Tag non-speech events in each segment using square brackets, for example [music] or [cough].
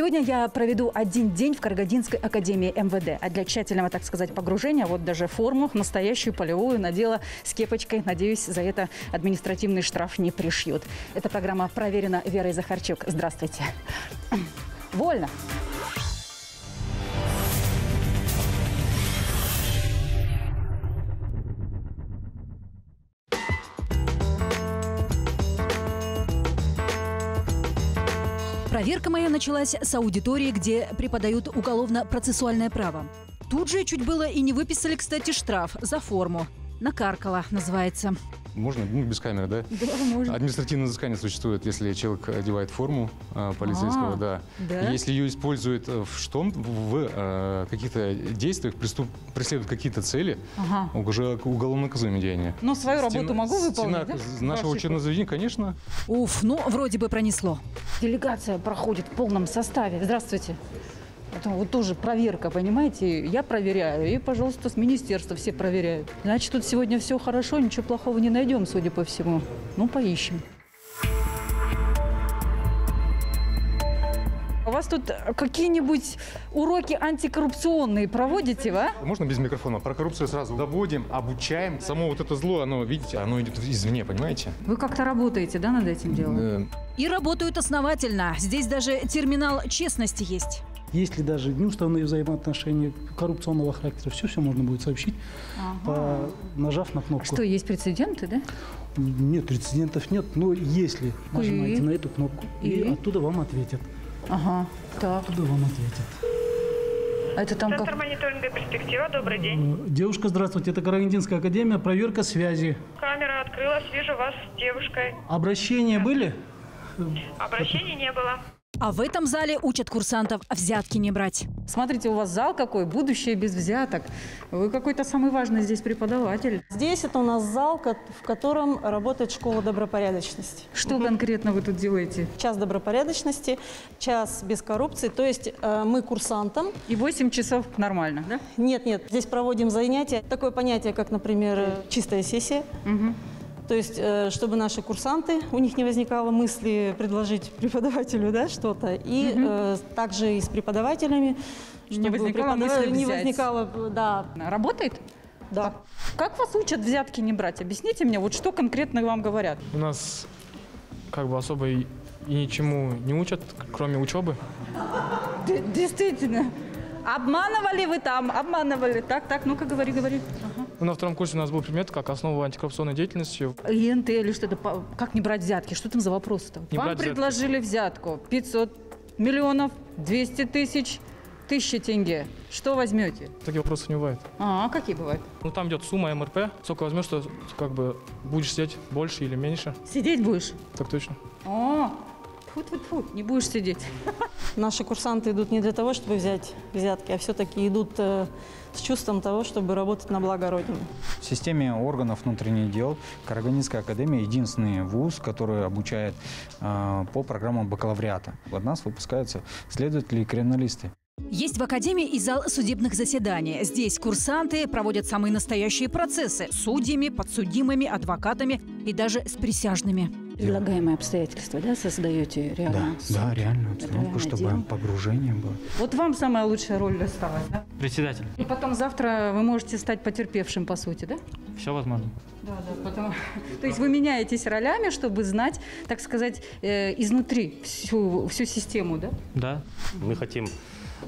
Сегодня я проведу один день в Карагодинской академии МВД. А для тщательного, так сказать, погружения, вот даже форму настоящую полевую надела с кепочкой. Надеюсь, за это административный штраф не пришьют. Эта программа проверена Верой Захарчук. Здравствуйте. Вольно. Проверка моя началась с аудитории, где преподают уголовно-процессуальное право. Тут же чуть было и не выписали, кстати, штраф за форму. Накаркала называется. Можно, ну, без камеры, да? Да, можно. Административное взыскание существует, если человек одевает форму э, полицейского, А, да. да? Если ее используют э, в что в э, каких-то действиях, преступ, преследуют какие-то цели, Ага. уже уголовно наказуемое деяние. Но свою работу Стена- могу выполнить, стена да? нашего учебного заведения, конечно. Уф, ну, вроде бы пронесло. Делегация проходит в полном составе. Здравствуйте. Это вот тоже проверка, понимаете? Я проверяю, и, пожалуйста, с министерства все проверяют. Значит, тут сегодня все хорошо, ничего плохого не найдем, судя по всему. Ну, поищем. У вас тут какие-нибудь уроки антикоррупционные проводите, а? Можно без микрофона? Про коррупцию сразу доводим, обучаем. Само вот это зло, оно, видите, оно идет извне, понимаете? Вы как-то работаете, да, над этим делом? Э, И работают основательно. Здесь даже терминал честности есть. Если даже неуставные взаимоотношения коррупционного характера, все-все можно будет сообщить, по, нажав на кнопку. Что, есть прецеденты, да? Нет, прецедентов нет, но если нажимаете на эту кнопку, и, И? оттуда вам ответят. Ага, так. Оттуда вам ответят. А это там Центр как? мониторинга перспектива, добрый день. Э, Девушка, здравствуйте, это Карагандинская академия, проверка связи. Камера открылась, вижу вас с девушкой. Обращения были? Обращений не было. А в этом зале учат курсантов взятки не брать. Смотрите, у вас зал какой, будущее без взяток. Вы какой-то самый важный здесь преподаватель. Здесь это у нас зал, в котором работает школа добропорядочности. Что конкретно вы тут делаете? Час добропорядочности, час без коррупции. То есть э, мы курсантам, И 8 часов нормально, да? нет, нет, здесь проводим занятия. Такое понятие, как, например, э, чистая сессия. То есть, э, чтобы наши курсанты, у них не возникало мысли предложить [laughs] преподавателю да, что-то. И э, также и с преподавателями. Не чтобы возникало преподава- мысли Не взять. возникало, да, Работает? да. Как вас учат взятки не брать? Объясните мне, вот что конкретно вам говорят? У нас как бы особо и, и ничему не учат, кроме учебы. Д- Действительно. Обманывали вы там, обманывали. Так, так, ну-ка, говори, говори. Ага. Ну, на втором курсе у нас был предмет как основа антикоррупционной деятельности. ИНТ или что-то. Как не брать взятки? Что там за вопросы-то? Не Вам предложили взятку 500 миллионов, 200 тысяч, 1000 тенге. Что возьмете? Таких вопросов не бывает. А, какие бывают? Ну, там идет сумма МРП. Сколько возьмешь, что как бы будешь сидеть больше или меньше. Сидеть будешь? Так точно. О, фу фу фу не будешь сидеть. Наши курсанты идут не для того, чтобы взять взятки, а все-таки идут э, с чувством того, чтобы работать на благо Родины. В системе органов внутренних дел Карагандинская академия единственный вуз, который обучает э, по программам бакалавриата. От нас выпускаются следователи и криминалисты. Есть в Академии и зал судебных заседаний. Здесь курсанты проводят самые настоящие процессы судьями, подсудимыми, адвокатами и даже с присяжными. Предлагаемые обстоятельства, да, создаете реально? да, реально Это обстановку, реально чтобы дело. погружение было. Вот вам самая лучшая роль досталась, да? Председатель. И потом завтра вы можете стать потерпевшим, по сути, да? Все возможно. Да, да, потому... [laughs] То есть вы меняетесь ролями, чтобы знать, так сказать, э, изнутри всю, всю систему, да? Да. Мы хотим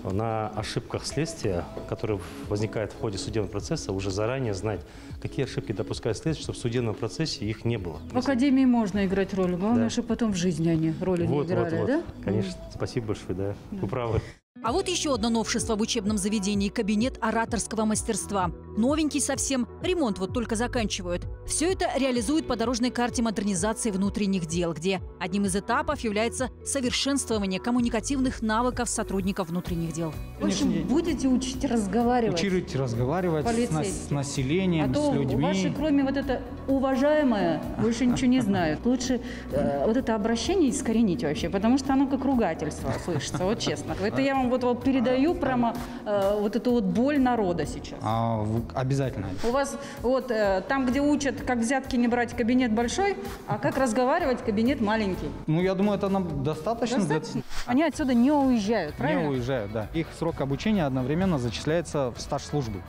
на ошибках следствия, которые возникают в ходе судебного процесса, уже заранее знать, какие ошибки допускает следствие, чтобы в судебном процессе их не было. В академии можно играть роль, главное, Да. чтобы потом в жизни они роли вот, не играли, вот, вот. да? Конечно. Спасибо большое, да. Вы правы. А вот еще одно новшество в учебном заведении – кабинет ораторского мастерства. Новенький совсем, ремонт вот только заканчивают. Все это реализуют по дорожной карте модернизации внутренних дел, где одним из этапов является совершенствование коммуникативных навыков сотрудников внутренних дел. В общем, будете учить разговаривать. Учить разговаривать с, с населением, А то с людьми. ваши, кроме вот это уважаемое, больше ничего не [laughs] знают. Лучше э, вот это обращение искоренить вообще, потому что оно как ругательство слышится, вот честно. Это я вам вот, вот передаю прямо э, вот эту вот боль народа сейчас. А, в- обязательно. У вас вот э, там, где учат как взятки не брать, кабинет большой, а как разговаривать, кабинет маленький. Ну, я думаю, это нам достаточно. для- Достаточно? Они отсюда не уезжают, правильно? Не уезжают, да. Их срок обучения одновременно зачисляется в стаж службы.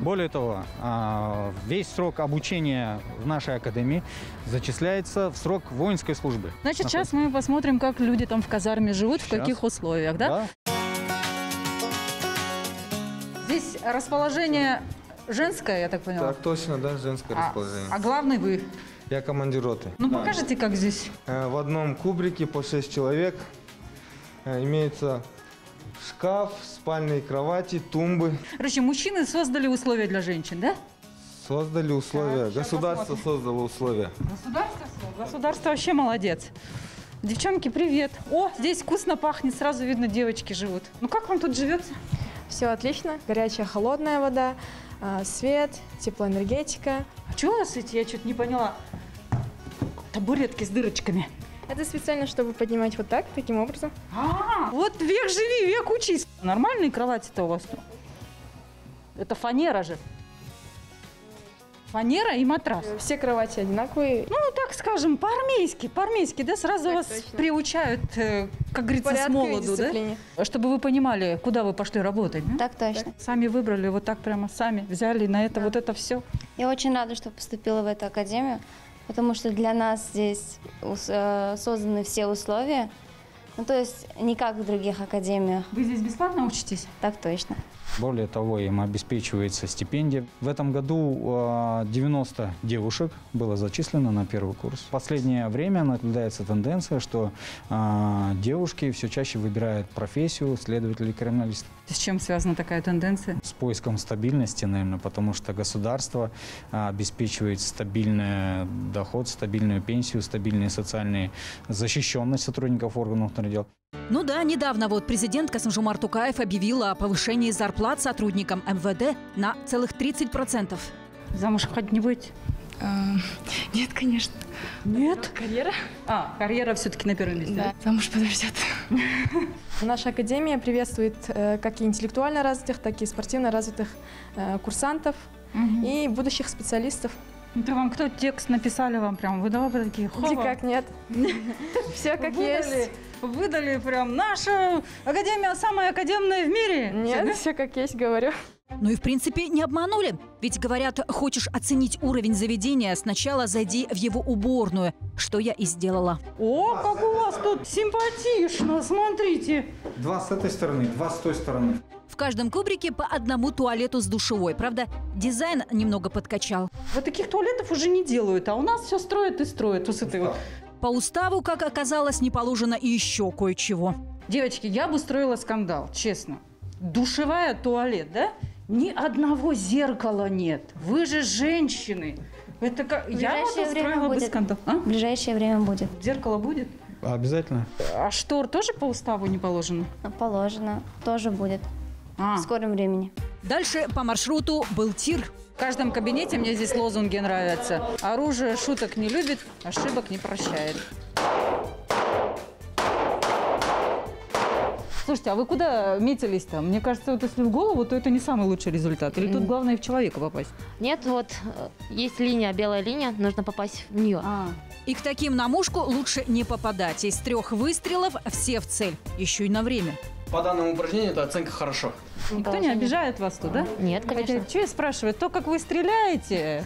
Более того, а, весь срок обучения в нашей академии зачисляется в срок воинской службы. Значит, сейчас мы посмотрим, как люди там в казарме живут, в Сейчас. каких условиях, да? Здесь расположение женское, я так поняла. Так точно, да, женское А- расположение. А главный вы. Я командир роты. Ну, покажите, как здесь. Э, В одном кубрике по 6 человек э, имеется шкаф, спальные кровати, тумбы. Короче, мужчины создали условия для женщин, да? Создали условия. Так, Государство создало условия. Государство, государство вообще молодец. Девчонки, привет. О, здесь вкусно пахнет, сразу видно, девочки живут. Ну как вам тут живется? Все отлично. Горячая, холодная вода, а, свет, теплоэнергетика. А что у вас эти, я что-то не поняла, табуретки с дырочками? Это специально, чтобы поднимать вот так, таким образом. А, вот век живи, век учись. Нормальные кровати-то у вас? Это фанера же. Фанера и матрас. Все кровати одинаковые. Ну, так скажем, по-армейски, по-армейски, да, сразу Так вас точно. приучают, э, как говорится, с молоду, да? Чтобы вы понимали, куда вы пошли работать. да? Так точно. Сами выбрали, вот так прямо сами взяли на это вот это все. Я очень рада, что поступила в эту академию, потому что для нас здесь э, созданы все условия. Ну, то есть не как в других академиях. Вы здесь бесплатно учитесь? Так точно. Более того, им обеспечивается стипендия. В этом году а, 90 девушек было зачислено на первый курс. В последнее время наблюдается тенденция, что а, девушки все чаще выбирают профессию следователей-криминалистов. С чем связана такая тенденция? С поиском стабильности, наверное, потому что государство а, обеспечивает стабильный доход, стабильную пенсию, стабильную социальную защищенность сотрудников органов внутренних дел. Ну да, недавно вот президент Касымжумар Тукаев объявил о повышении зарплат сотрудникам МВД на целых 30%. Замуж ходить не будете? Нет, конечно. Нет? Карьера? А, карьера все-таки на первом месте. Да, замуж подождет. [laughs] Наша академия приветствует э, как и интеллектуально развитых, так и спортивно развитых э, курсантов Мгм. и будущих специалистов. Это вам кто текст написали вам прям? Вы да, вы такие? хова. Никак нет. [laughs] Все как есть. Выдали прям наша академия самая академная в мире. Нет, все как есть, говорю. Ну и в принципе не обманули. Ведь говорят, хочешь оценить уровень заведения, сначала зайди в его уборную, что я и сделала. О, как у вас тут симпатично, смотрите. Два с этой стороны, два с той стороны. В каждом кубрике по одному туалету с душевой. Правда, дизайн немного подкачал. Вот таких туалетов уже не делают, а у нас все строят и строят. Вот с этой вот. По уставу, как оказалось, не положено и еще кое-чего. Девочки, я бы устроила скандал, честно. Душевая туалет, да? Ни одного зеркала нет. Вы же женщины. Это как... Я вот устроила бы будет. скандал. А? В ближайшее время будет. Зеркало будет? Обязательно. А штор тоже по уставу не положено? Положено. Тоже будет. А. В скором времени. Дальше по маршруту был тир. В каждом кабинете мне здесь лозунги нравятся. Оружие шуток не любит, ошибок не прощает. Слушайте, а вы куда метились-то? Мне кажется, вот если в голову, то это не самый лучший результат. Или тут главное в человека попасть? Нет, вот э, есть линия, белая линия, нужно попасть в нее. И к таким на мушку лучше не попадать. Из трех выстрелов все в цель. Еще и на время. По данному упражнению это оценка хорошо. Никто не обижает вас тут, да? Нет, конечно. Хотя, что я спрашиваю? То, как вы стреляете,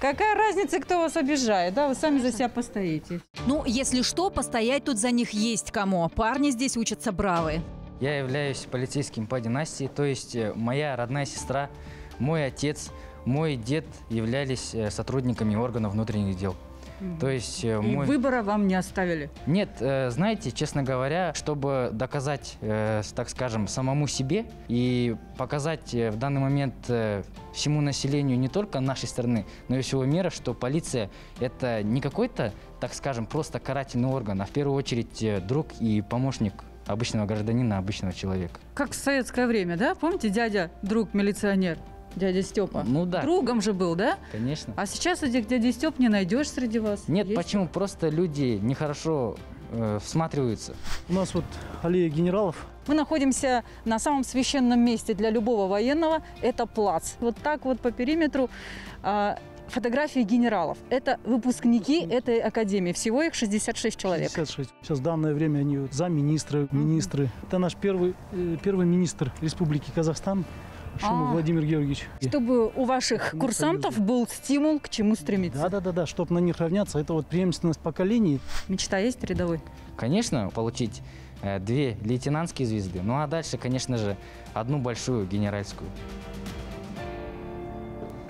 какая разница, кто вас обижает, да? Вы сами за себя постоите. Ну, если что, постоять тут за них есть кому. Парни здесь учатся бравые. Я являюсь полицейским по династии, то есть э, моя родная сестра, мой отец, мой дед являлись э, сотрудниками органов внутренних дел. То есть э, И мой... выбора вам не оставили. Нет, знаете, честно говоря, чтобы доказать, так скажем, самому себе и показать в данный момент всему населению не только нашей страны, но и всего мира, что полиция это не какой-то, так скажем, просто карательный орган, а в первую очередь друг и помощник обычного гражданина, обычного человека. Как в советское время, да? Помните, дядя, друг, милиционер? Дядя Степа. Ну да. Другом же был, да? Конечно. А сейчас этих дядей Степ не найдешь среди вас. Нет, Есть? почему? Просто люди нехорошо э, всматриваются. У нас вот аллея генералов. Мы находимся на самом священном месте для любого военного. Это плац. Вот так вот по периметру. а, фотографии генералов. Это выпускники этой академии. Всего их 66 человек. 56. Сейчас в данное время они замминистры, министры. Это наш первый, э, первый министр Республики Казахстан Шумов А. Владимир Георгиевич. Чтобы у ваших Всему курсантов был стимул к чему стремиться. Да, да, да, да, чтобы на них равняться. Это вот преемственность поколений. Мечта есть рядовой? Конечно, получить э, две лейтенантские звезды, ну а дальше, конечно же, одну большую генеральскую.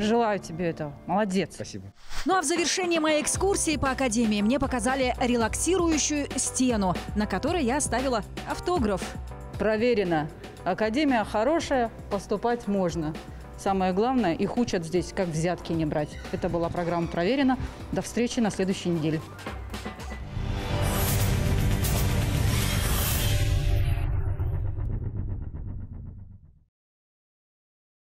Желаю тебе этого. Молодец. Спасибо. Ну а в завершении моей экскурсии по академии мне показали релаксирующую стену, на которой я оставила автограф. Проверено. Академия хорошая, поступать можно. Самое главное, их учат здесь, как взятки не брать. Это была программа «Проверено». До встречи на следующей неделе.